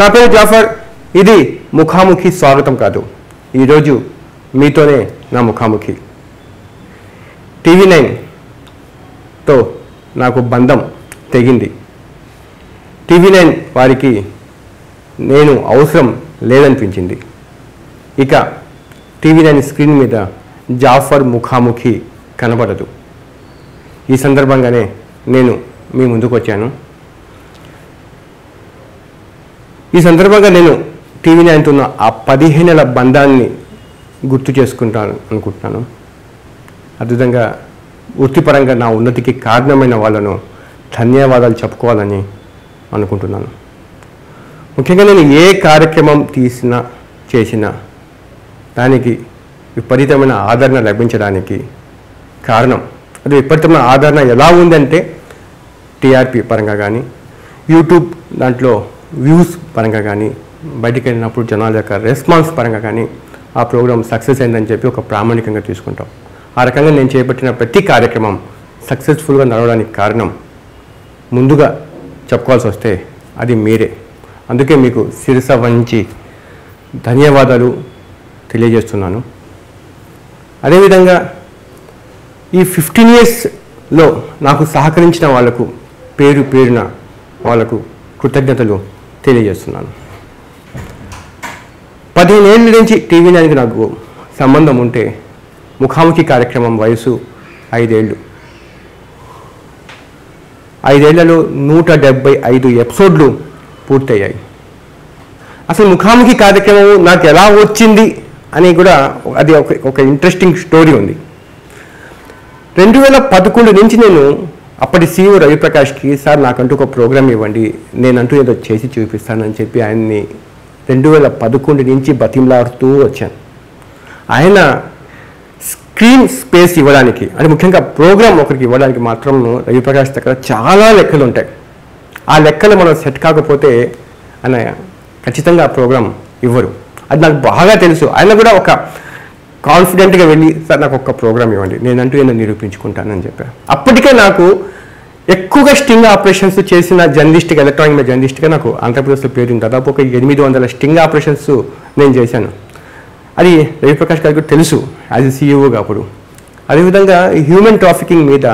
నా పేరు జాఫర్. ఇది ముఖాముఖి స్వాగతం కాదు. ఈరోజు మీతోనే నా ముఖాముఖి. టీవీ నైన్తో నాకు బంధం తెగింది. టీవీ నైన్ వారికి నేను అవసరం లేదనిపించింది. ఇక టీవీ నైన్ స్క్రీన్ మీద జాఫర్ ముఖాముఖి కనబడదు. ఈ సందర్భంగానే నేను మీ ముందుకు వచ్చాను ఈ సందర్భంగా నేను టీవీ నైన్తో ఉన్న ఆ పదిహేనుల బంధాన్ని గుర్తు చేసుకుంటాను అనుకుంటున్నాను. అద్భుతంగా వృత్తిపరంగా నా ఉన్నతికి కారణమైన వాళ్ళను ధన్యవాదాలు చెప్పుకోవాలని అనుకుంటున్నాను. ముఖ్యంగా నేను ఏ కార్యక్రమం తీసినా చేసినా దానికి విపరీతమైన ఆదరణ లభించడానికి కారణం అది విపరీతమైన ఆదరణ ఎలా ఉందంటే టీఆర్పీ పరంగా కానీ యూట్యూబ్ దాంట్లో వ్యూస్ పరంగా కానీ బయటికి వెళ్ళినప్పుడు జనాల యొక్క రెస్పాన్స్ పరంగా కానీ ఆ ప్రోగ్రామ్ సక్సెస్ అయిందని చెప్పి ఒక ప్రామాణికంగా తీసుకుంటాం. ఆ రకంగా నేను చేపట్టిన ప్రతి కార్యక్రమం సక్సెస్ఫుల్గా నడవడానికి కారణం ముందుగా చెప్పుకోవాల్సి వస్తే అది మీరే. అందుకే మీకు శిరస వంచి ధన్యవాదాలు తెలియజేస్తున్నాను. అదేవిధంగా ఈ ఫిఫ్టీన్ ఇయర్స్లో నాకు సహకరించిన వాళ్ళకు పేరు పేరున వాళ్ళకు కృతజ్ఞతలు తెలియజేస్తున్నాను. పదిహేను ఏళ్ళ నుంచి టీవీ నైన్కి నాకు సంబంధం ఉంటే ముఖాముఖి కార్యక్రమం వయసు ఐదేళ్ళు. ఐదేళ్ళలో నూట డెబ్బై ఐదు ఎపిసోడ్లు పూర్తయ్యాయి. అసలు ముఖాముఖి కార్యక్రమం నాకు ఎలా వచ్చింది అని కూడా అది ఒక ఒక ఇంట్రెస్టింగ్ స్టోరీ ఉంది. రెండు వేల పదకొండు నుంచి నేను అప్పటి సీఈఓ రవిప్రకాష్కి సార్ నాకంటూ ఒక ప్రోగ్రామ్ ఇవ్వండి. నేనంటూ ఏదో చేసి చూపిస్తానని చెప్పి ఆయన్ని రెండు వేల పదకొండు నుంచి బతిమలాడుతూ వచ్చాను. ఆయన స్క్రీన్ స్పేస్ ఇవ్వడానికి అంటే ముఖ్యంగా ప్రోగ్రామ్ ఒకరికి ఇవ్వడానికి మాత్రం రవిప్రకాష్ దగ్గర చాలా లెక్కలు ఉంటాయి. ఆ లెక్కలు మనం సెట్ కాకపోతే ఆయన ఖచ్చితంగా ఆ ప్రోగ్రామ్ ఇవ్వరు. అది నాకు బాగా తెలుసు. ఆయన కూడా ఒక కాన్ఫిడెంట్గా వెళ్ళి సార్ నాకు ఒక ప్రోగ్రామ్ ఇవ్వండి నేనంటూ ఏదో నిరూపించుకుంటానని చెప్పాను అప్పటికే నాకు ఎక్కువగా స్టింగ్ ఆపరేషన్స్ చేసిన జర్నలిస్ట్గా ఎలక్ట్రానిక్ మీద జర్నలిస్ట్గా నాకు ఆంధ్రప్రదేశ్లో పేరు ఉంది. దాదాపు ఒక ఎనిమిది వందల స్టింగ్ ఆపరేషన్స్ నేను చేశాను. అది రవిప్రకాష్ గారికి తెలుసు యాజ్ ఎ సీఈఓగా అప్పుడు. అదేవిధంగా హ్యూమన్ ట్రాఫికింగ్ మీద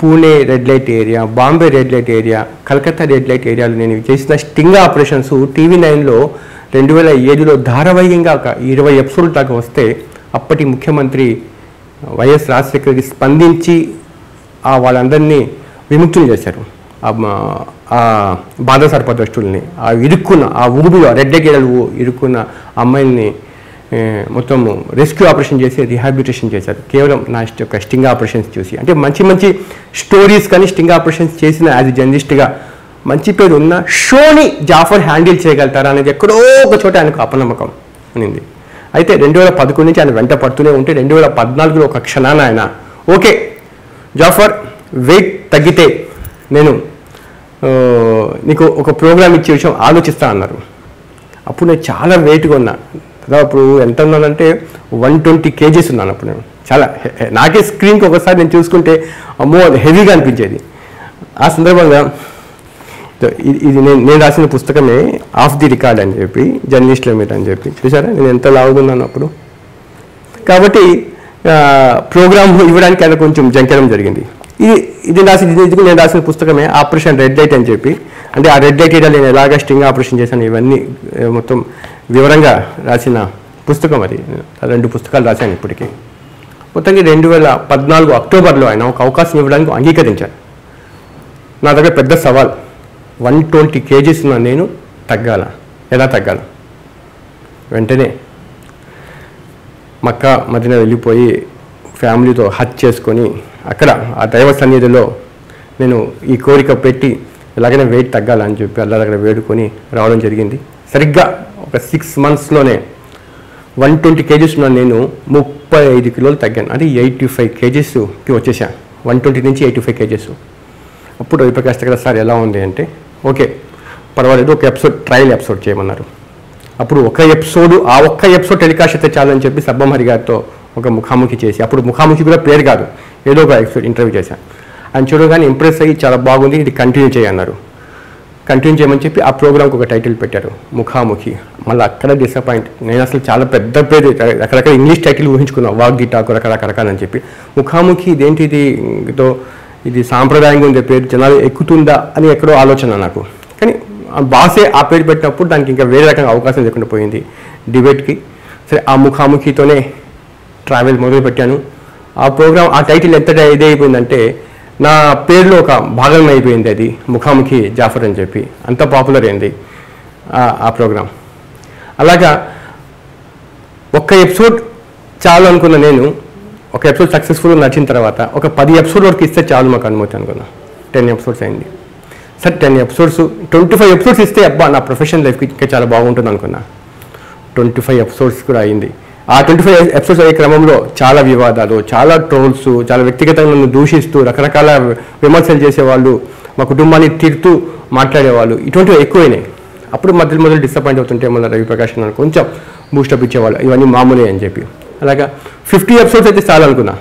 Pune red light area Bombay red light area Calcutta red light ఏరియాలో నేను చేసిన స్టింగ్ ఆపరేషన్స్ టీవీ నైన్లో రెండు వేల ఏడులో ధారావాహికంగా ఒక ఇరవై ఎపిసోడ్ దాకా వస్తే అప్పటి ముఖ్యమంత్రి వైఎస్ రాజశేఖరికి స్పందించి ఆ వాళ్ళందరినీ విముక్తులు చేశారు. ఆ మ- ఆ బాధ ఆ ఇరుక్కున్న ఆ ఊబిలో ఆ ఇరుక్కున్న అమ్మాయిల్ని మొత్తం రెస్క్యూ ఆపరేషన్ చేసి రిహాబిలిటేషన్ చేశారు. కేవలం నా ఇష్ట- యొక్క స్టింగ్ ఆపరేషన్స్ చూసి. అంటే మంచి మంచి స్టోరీస్ కానీ స్టింగ్ ఆపరేషన్స్ చేసిన యాజ్ ఎ జర్నలిస్ట్గా మంచి పేరు ఉన్న షోని జాఫర్ హ్యాండిల్ చేయగలుగుతారా అనేది ఎక్కడో ఒక చోట ఆయనకు అపనమ్మకం అనింది. అయితే రెండు వేల పదకొండు నుంచి ఆయన వెంట పడుతూనే ఉంటే రెండు వేల పద్నాలుగులో ఒక క్షణాన ఆయన ఓకే జాఫర్ వెయిట్ తగ్గితే నేను నీకు ఒక ప్రోగ్రామ్ ఇచ్చే విషయం ఆలోచిస్తా అన్నారు. అప్పుడు నేను చాలా వెయిట్గా ఉన్నా. అప్పుడు ఎంత ఉన్నానంటే వన్ ట్వంటీ కేజీస్ ఉన్నాను అప్పుడు నేను. చాలా నాకే స్క్రీన్కి ఒకసారి నేను చూసుకుంటే అమ్మో అది హెవీగా అనిపించేది. ఆ సందర్భంగా ఇది ఇది నేను నేను రాసిన పుస్తకమే ఆఫ్ ది రికార్డ్ అని చెప్పి జర్నలిస్టుల మీద అని చెప్పి. చూసారా? నేను ఎంత లావుగున్నాను అప్పుడు. కాబట్టి ప్రోగ్రామ్ ఇవ్వడానికి ఆయన కొంచెం జంకడం జరిగింది. ఇది ఇది రాసి ఇది నేను రాసిన పుస్తకమే ఆపరేషన్ రెడ్ లైట్ అని చెప్పి. అంటే ఆ రెడ్ లైట్ నేను ఎలాగ స్టింగ్ ఆపరేషన్ చేశాను ఇవన్నీ మొత్తం వివరంగా రాసిన పుస్తకం అది. రెండు పుస్తకాలు రాశాను ఇప్పటికీ. మొత్తానికి రెండు వేల పద్నాలుగు అక్టోబర్లో ఆయన ఒక అవకాశం ఇవ్వడానికి అంగీకరించాను నా దగ్గర పెద్ద సవాల్. వన్ ట్వంటీ కేజీస్ ఉన్న నేను తగ్గాల. ఎలా తగ్గాల? వెంటనే మక్క మదిన వెళ్ళిపోయి ఫ్యామిలీతో హజ్ చేసుకొని అక్కడ ఆ దైవ సన్నిధిలో నేను ఈ కోరిక పెట్టి ఎలాగైనా వెయిట్ తగ్గాలని చెప్పి అల్లా దగ్గర వేడుకొని రావడం జరిగింది. సరిగ్గా ఒక సిక్స్ మంత్స్లోనే వన్ ట్వంటీ కేజీస్ ఉన్న నేను ముప్పై ఐదు కిలోలు తగ్గాను. అది ఎయిటీ ఫైవ్ కేజీస్కి వచ్చేసాను వన్ ట్వంటీ నుంచి ఎయిటీ ఫైవ్ కేజీస్. అప్పుడు రవిప్రకాష్ దగ్గర సార్ ఎలా ఉంది అంటే ఓకే. పర్వాలేదు ఒక ఎపిసోడ్ ట్రయల్ ఎపిసోడ్ చేయమన్నారు. అప్పుడు ఒక ఎపిసోడ్ ఆ ఒక్క ఎపిసోడ్ టెలికాస్ట్ అయితే చాలని చెప్పి సబ్బమహరి గారితో ఒక ముఖాముఖి చేసి అప్పుడు ముఖాముఖి కూడా పేరు కాదు ఏదో ఒక ఎపిసోడ్ ఇంటర్వ్యూ చేశాను ఆయన చూడగానే ఇంప్రెస్ అయ్యి చాలా బాగుంది ఇది కంటిన్యూ చేయన్నారు కంటిన్యూ చేయమని చెప్పి ఆ ప్రోగ్రామ్కి ఒక టైటిల్ పెట్టారు ముఖాముఖి. మళ్ళీ అక్కడ డిసప్పాయింట్ నేను అసలు చాలా పెద్ద పేరు రకరకాల ఇంగ్లీష్ టైటిల్ ఊహించుకున్నాను వాగ్ గిటాకు రకరకాల అని చెప్పి. ముఖాముఖి ఇదేంటి ఇది సాంప్రదాయంగా ఉండే పేరు జనాలు ఎక్కుతుందా అని ఎక్కడో ఆలోచన నాకు. కానీ ఆ బాసే ఆ పేరు పెట్టినప్పుడు దానికి ఇంకా వేరే రకంగా అవకాశం లేకుండా పోయింది. డిబేట్కి. సరే ఆ ముఖాముఖితోనే ట్రావెల్ మొదలుపెట్టాను. ఆ ప్రోగ్రామ్ ఆ టైటిల్ ఎంత ఇదే అయిపోయిందంటే నా పేరులో ఒక భాగం అయిపోయింది అది ముఖాముఖి జాఫర్ అని చెప్పి. అంత పాపులర్ అయింది ఆ- ఆ ప్రోగ్రామ్ అలాగా ఒక్క ఎపిసోడ్ చాలు అనుకున్న నేను ఒక ఎపిసోడ్ సక్సెస్ఫుల్గా నడిచిన తర్వాత ఒక పది ఎపిసోడ్ వరకు ఇస్తే చాలు మాకు అనుమతి అనుకున్నా. టెన్ ఎపిసోడ్స్ అయింది. Sir ten episodes twenty five episodes ఇస్తే అబ్బా నా ప్రొఫెషనల్ లైఫ్కి ఇంకా చాలా బాగుంటుంది అనుకున్నా. ట్వంటీ ఫైవ్ ఎపిసోడ్స్ కూడా అయింది. ఆ ట్వంటీ ఫైవ్ ఎపిసోడ్స్ అయ్యే క్రమంలో చాలా వివాదాలు చాలా ట్రోల్స్ చాలా వ్యక్తిగతంగా నన్ను దూషిస్తూ రకరకాల విమర్శలు చేసేవాళ్ళు మా కుటుంబాన్ని తిడుతూ మాట్లాడేవాళ్ళు ఇటువంటివి ఎక్కువైనాయి. అప్పుడు మధ్యలో మొదలు డిసప్పాయింట్ అవుతుంటే మన రవి ప్రకాష్ నన్ను కొంచెం బూస్టప్ ఇచ్చేవాళ్ళు ఇవన్నీ మామూలే అని చెప్పి. అలాగా ఫిఫ్టీ ఎపిసోడ్స్ అయితే చాలు అనుకున్నా.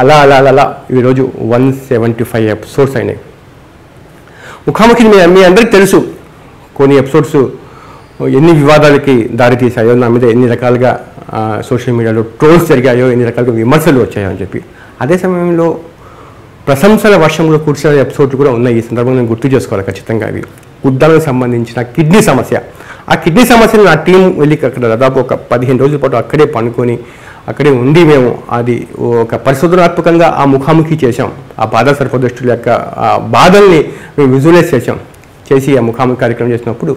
అలా అలా అలా అలా ఈరోజు వన్ సెవెంటీ ఫైవ్ ఎపిసోడ్స్ అయినాయి. ముఖాముఖి మీ మీ అందరికీ తెలుసు కొన్ని ఎపిసోడ్స్ ఎన్ని వివాదాలకి దారితీశాయో నా మీద ఎన్ని రకాలుగా సోషల్ మీడియాలో ట్రోల్స్ జరిగాయో ఎన్ని రకాలుగా విమర్శలు వచ్చాయో అని చెప్పి. అదే సమయంలో ప్రశంసల వర్షంలో కూర్చున్న ఎపిసోడ్లు కూడా ఉన్నాయి. ఈ సందర్భంగా నేను గుర్తు చేసుకోవాలి ఖచ్చితంగా అవి. ఉద్దాలకు సంబంధించిన కిడ్నీ సమస్య. ఆ కిడ్నీ సమస్యను నా టీం వెళ్ళి అక్కడ దాదాపు ఒక పదిహేను రోజుల పాటు అక్కడే పనుకొని అక్కడే ఉండి మేము అది ఒక పరిశోధనాత్మకంగా ఆ ముఖాముఖి చేశాం. ఆ బాధ సర్పదృష్టుల యొక్క ఆ బాధల్ని మేము విజువలైజ్ చేశాం. చేసి ఆ ముఖాముఖి కార్యక్రమం చేసినప్పుడు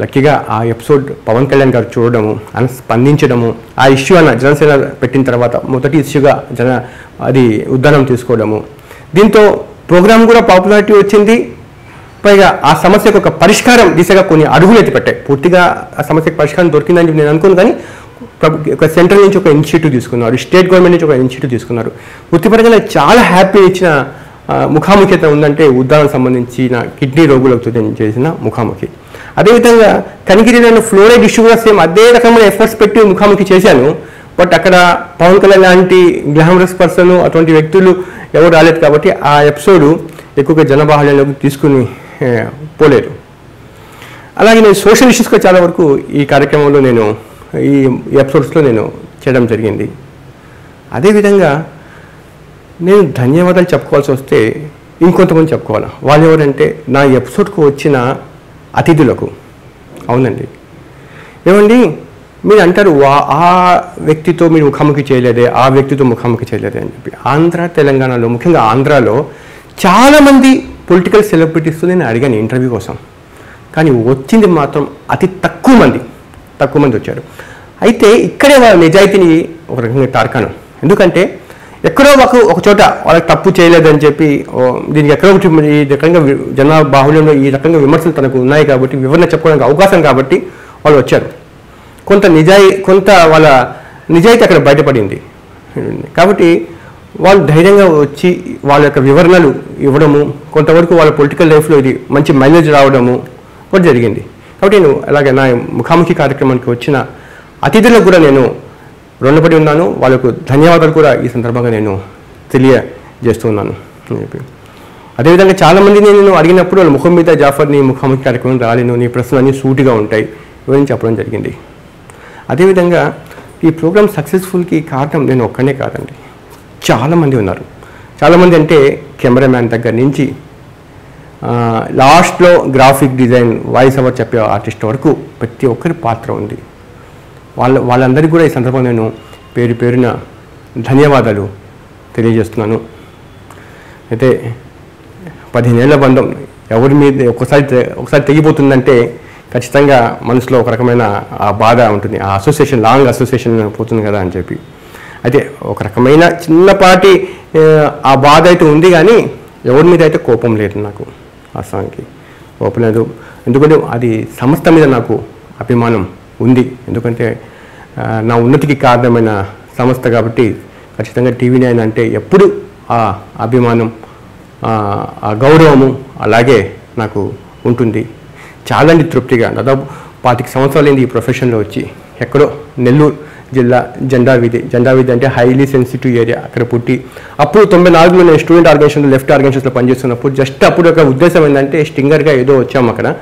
లక్కీగా ఆ ఎపిసోడ్ పవన్ కళ్యాణ్ గారు చూడడము అని స్పందించడము ఆ ఇష్యూ అన్న జనసేన పెట్టిన తర్వాత మొదటి ఇష్యూగా జన అది ఉద్దానం తీసుకోవడము. దీంతో ప్రోగ్రామ్ కూడా పాపులారిటీ వచ్చింది. పైగా ఆ సమస్యకు ఒక పరిష్కారం దిశగా కొన్ని అడుగులు ఎత్తిపెట్టాయి. పూర్తిగా ఆ సమస్యకు పరిష్కారం దొరికిందని నేను అనుకోను కానీ ఒక సెంట్రల్ నుంచి ఒక ఇన్స్టిట్యూట్ తీసుకున్నారు స్టేట్ గవర్నమెంట్ నుంచి ఒక ఇన్స్టిట్యూట్ తీసుకున్నారు. వృత్తిపరంగా చాలా హ్యాపీ ఇచ్చిన ముఖాముఖ్యత ముఖాముఖిత ఉందంటే ఉద్దానం సంబంధించిన కిడ్నీ రోగులకు చేసిన ముఖాముఖి. అదేవిధంగా కనిగిరిలో ఫ్లోరైడ్ ఇష్యూ కూడా సేమ్ అదే రకమైన ఎఫర్ట్స్ పెట్టి ముఖాముఖి చేశాను. బట్ అక్కడ పవన్ కళ్యాణ్ లాంటి గ్లామరస్ పర్సన్ అటువంటి వ్యక్తులు ఎవరు రాలేదు కాబట్టి ఆ ఎపిసోడ్ ఎక్కువగా జనబాహుళ్యంలోకి తీసుకుని పోలేదు. అలాగే నేను సోషల్ ఇష్యూస్గా చాలా వరకు ఈ కార్యక్రమంలో నేను ఈ ఎపిసోడ్స్లో నేను చేయడం జరిగింది. అదేవిధంగా నేను ధన్యవాదాలు చెప్పుకోవాల్సి వస్తే ఇంకొంతమంది చెప్పుకోవాలి? వాళ్ళు ఎవరంటే నా ఎపిసోడ్కు వచ్చిన అతిథులకు. అవునండి. ఏమండి? మీరు అంటారు "వా- ఆ వ్యక్తితో మీరు ముఖాముఖి చేయలేదే ఆ వ్యక్తితో ముఖాముఖి చేయలేదే అని చెప్పి. ఆంధ్ర తెలంగాణలో ముఖ్యంగా ఆంధ్రాలో చాలామంది పొలిటికల్ సెలబ్రిటీస్తో నేను అడిగాను ఇంటర్వ్యూ కోసం. కానీ వచ్చింది మాత్రం అతి తక్కువ మంది. తక్కువ మంది వచ్చారు. అయితే ఇక్కడే వాళ్ళ నిజాయితీని ఒక రకంగా తార్కాను ఎందుకంటే ఎక్కడో ఒక ఒక చోట వాళ్ళకి తప్పు చేయలేదని చెప్పి దీనికి ఎక్కడో ఈ రకంగా జన బాహుళ్యంలో ఈ రకంగా విమర్శలు తనకు ఉన్నాయి కాబట్టి వివరణ చెప్పుకోవడానికి అవకాశం కాబట్టి వాళ్ళు వచ్చారు. కొంత నిజాయి కొంత వాళ్ళ నిజాయితీ అక్కడ బయటపడింది. కాబట్టి వాళ్ళు ధైర్యంగా వచ్చి వాళ్ళ యొక్క వివరణలు ఇవ్వడము కొంతవరకు వాళ్ళ పొలిటికల్ లైఫ్లో ఇది మంచి మైలేజ్ రావడము కూడా జరిగింది. కాబట్టి నేను అలాగే నా ముఖాముఖి కార్యక్రమానికి వచ్చిన అతిథులకు కూడా నేను రుణపడి ఉన్నాను. వాళ్ళకు ధన్యవాదాలు కూడా ఈ సందర్భంగా నేను తెలియజేస్తున్నాను అని చెప్పి. అదేవిధంగా చాలామంది నేను అడిగినప్పుడు వాళ్ళ ముఖం మీద జాఫర్ నీ ముఖాముఖి కార్యక్రమం రాలేను నీ ప్రశ్నలు అన్నీ సూటిగా ఉంటాయి ఇవన్నీ చెప్పడం జరిగింది. అదేవిధంగా ఈ ప్రోగ్రామ్ సక్సెస్ఫుల్కి కారణం నేను ఒక్కనే కాదండి. చాలామంది ఉన్నారు. చాలామంది అంటే కెమెరామ్యాన్ దగ్గర నుంచి లాస్ట్లో గ్రాఫిక్ డిజైన్ వాయిస్ ఓవర్ చెప్పే ఆర్టిస్ట్ వరకు ప్రతి ఒక్కరి పాత్ర ఉంది. వాళ్ళ వాళ్ళందరికీ కూడా ఈ సందర్భంగా నేను పేరు పేరున ధన్యవాదాలు తెలియజేస్తున్నాను. అయితే పదిహేనేళ్ళ బంధం ఎవరి మీద ఒకసారి ఒకసారి తెగిపోతుందంటే ఖచ్చితంగా మనసులో ఒక రకమైన ఆ బాధ ఉంటుంది. ఆ అసోసియేషన్ లాంగ్ అసోసియేషన్ పోతుంది కదా అని చెప్పి. అయితే ఒక రకమైన చిన్నపాటి ఆ బాధ అయితే ఉంది కానీ ఎవరి మీద అయితే కోపం లేదు నాకు. వాస్తవానికి కోపం లేదు ఎందుకంటే అది సంస్థ మీద నాకు అభిమానం ఉంది. ఎందుకంటే నా ఉన్నతికి కారణమైన సంస్థ కాబట్టి ఖచ్చితంగా టీవీ నైన్ అంటే ఎప్పుడు ఆ అభిమానం ఆ, గౌరవము అలాగే నాకు ఉంటుంది. చాలాంటి తృప్తిగా దాదాపు పాతిక సంవత్సరాలైంది ఈ ప్రొఫెషన్లో వచ్చి. ఎక్కడో నెల్లూరు జిల్లా జెండా వీధి జెండా అంటే హైలీ సెన్సిటివ్ ఏరియా అక్కడ పుట్టి అప్పుడు తొంభై నాలుగులో నేను స్టూడెంట్ ఆర్గనైజేషన్ లెఫ్ట్ ఆర్గనైజేషన్లో పనిచేస్తున్నప్పుడు జస్ట్ అప్పుడు ఒక ఉద్దేశం ఏంటంటే స్టింగర్గా ఏదో వచ్చాము అక్కడ.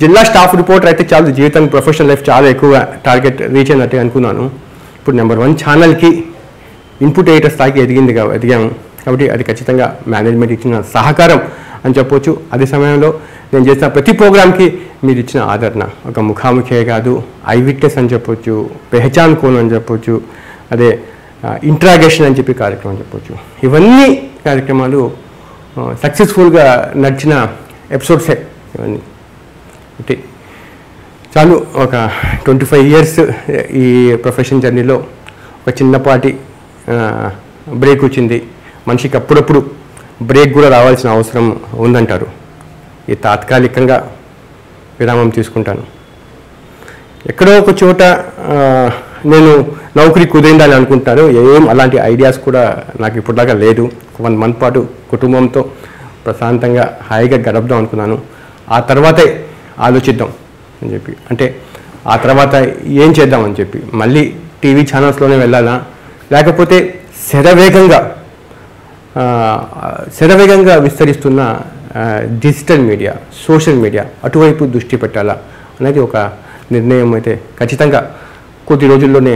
జిల్లా స్టాఫ్ రిపోర్టర్ అయితే చాలా జీవితం ప్రొఫెషనల్ లైఫ్ చాలా ఎక్కువ టార్గెట్ రీచ్ అయినట్టు అనుకున్నాను. ఇప్పుడు నెంబర్ వన్ ఛానల్కి ఇన్పుట్ అయ్యేట స్థాయికి ఎదిగింది కా- ఎదిగాము. కాబట్టి అది ఖచ్చితంగా మేనేజ్మెంట్ ఇచ్చిన సహకారం. అని చెప్పొచ్చు. అదే సమయంలో నేను చేసిన ప్రతి ప్రోగ్రామ్కి మీరు ఇచ్చిన ఆదరణ. ఒక ముఖాముఖే కాదు ఐ విట్నెస్ అని చెప్పొచ్చు పెహచాన్ కోన్ అని చెప్పొచ్చు అదే ఇంట్రాగేషన్ అని చెప్పి కార్యక్రమం చెప్పొచ్చు. ఇవన్నీ కార్యక్రమాలు సక్సెస్ఫుల్గా నడిచిన ఎపిసోడ్సే ఇవన్నీ. అంటే చాలు ఒక ట్వంటీ ఫైవ్ ఇయర్స్ ఈ ప్రొఫెషన్ జర్నీలో ఒక చిన్నపాటి బ్రేక్ వచ్చింది. మనిషికి అప్పుడప్పుడు బ్రేక్ కూడా రావాల్సిన అవసరం ఉందంటారు. ఈ తాత్కాలికంగా విరామం తీసుకుంటాను. ఎక్కడో ఒక చోట నేను నౌకరీ కుదిరిందని అనుకుంటాను. ఏం అలాంటి ఐడియాస్ కూడా నాకు ఇప్పటిదాకా లేదు. వన్ మంత్ పాటు కుటుంబంతో ప్రశాంతంగా హాయిగా గడపదాం అనుకున్నాను. ఆ తర్వాతే ఆలోచిద్దాం అని చెప్పి. అంటే ఆ తర్వాత ఏం చేద్దాం అని చెప్పి. మళ్ళీ టీవీ ఛానల్స్లోనే వెళ్ళాలా? లేకపోతే శరవేగంగా శరవేగంగా విస్తరిస్తున్న డిజిటల్ మీడియా సోషల్ మీడియా అటువైపు దృష్టి పెట్టాలా అనేది ఒక నిర్ణయం అయితే ఖచ్చితంగా కొద్ది రోజుల్లోనే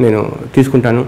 నేను తీసుకుంటాను.